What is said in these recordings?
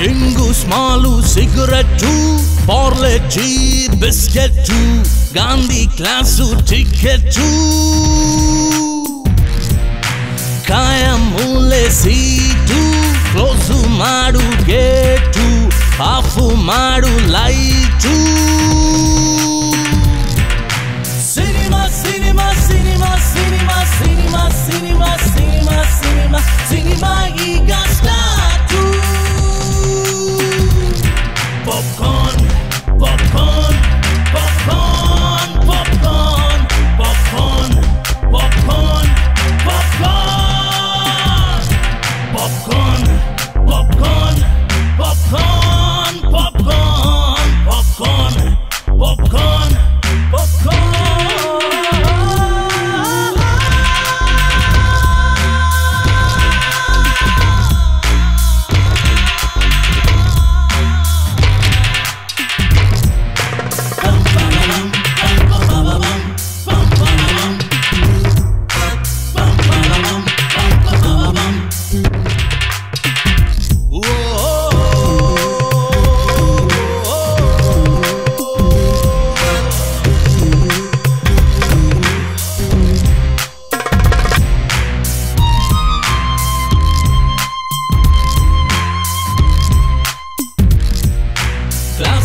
Hing small cigarette పార్లెట్టు biscuit Gandhi class ticket కాయ మూలే సీటు క్లోజు మాడు గేటు ఆఫ్ మాడు లైటు.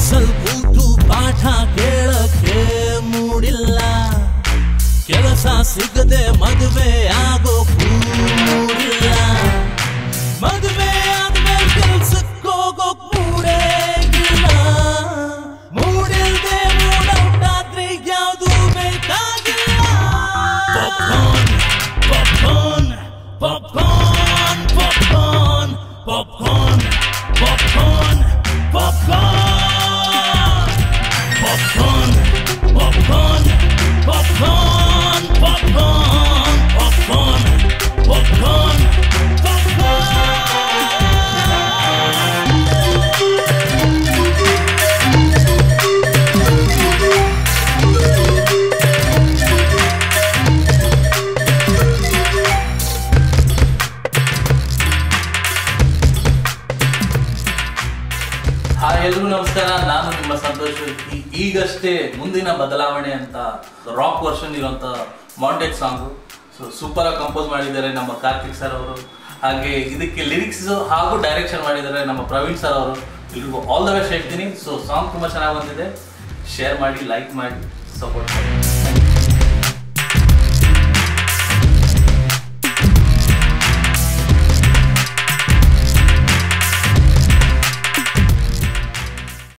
ಕ್ಲಾಸಲ್ ಕೂತು ಪಾಠ ಕೇಳಕ್ಕೆ ಮೂಡಿಲ್ಲ ಕೆಲಸ ಸಿಗದೆ ಮದುವೆ ಆಗೋ ಮೂಡಿಲ್ಲ ಮದುವೆ ಆದ್ಮೇಲೆ ಕೆಲ್ಸಕ್ಕೆ ಹೋಗೋ ಮೂಡೇ ಇಲ್ಲ ಮೂಡಿಲ್ದೆ ಮೂಡೌಟ್ ಆದ್ರೆ ಯಾವುದು ಬೇಕಾಗಿಲ್ಲ popcorn popcorn popcorn popcorn popcorn popcorn ಎಲ್ರಿಗೂ ನಮಸ್ಕಾರ. ನಾನು ನಿಮ್ಮ ಸಂತೋಷ್ ಈಗಷ್ಟೇ ಮುಂದಿನ ಬದಲಾವಣೆ ಅಂತ ರಾಕ್ ವರ್ಷನ್ ಇರುವಂತ ಮಾಂಟೆಕ್ ಸಾಂಗು ಸೊ ಸೂಪರ್ ಆಗಿ ಕಂಪೋಸ್ ಮಾಡಿದ್ದಾರೆ ನಮ್ಮ ಕಾರ್ತಿಕ್ ಸರ್ ಅವರು. ಹಾಗೆ ಇದಕ್ಕೆ ಲಿರಿಕ್ಸ್ ಹಾಗೂ ಡೈರೆಕ್ಷನ್ ಮಾಡಿದ್ದಾರೆ ನಮ್ಮ ಪ್ರವೀಣ್ ಸರ್ ಅವರು. ಎಲ್ರಿಗೂ ಆಲ್ ದ ಬೆಸ್ಟ್ ಹೇಳ್ತೀನಿ. ಸೊ ಸಾಂಗ್ ತುಂಬ ಚೆನ್ನಾಗಿ ಬಂದಿದೆ. ಶೇರ್ ಮಾಡಿ ಲೈಕ್ ಮಾಡಿ ಸಪೋರ್ಟ್ ಮಾಡಿ.